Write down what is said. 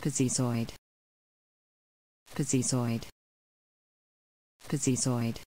Physizoid. Physizoid. Physizoid.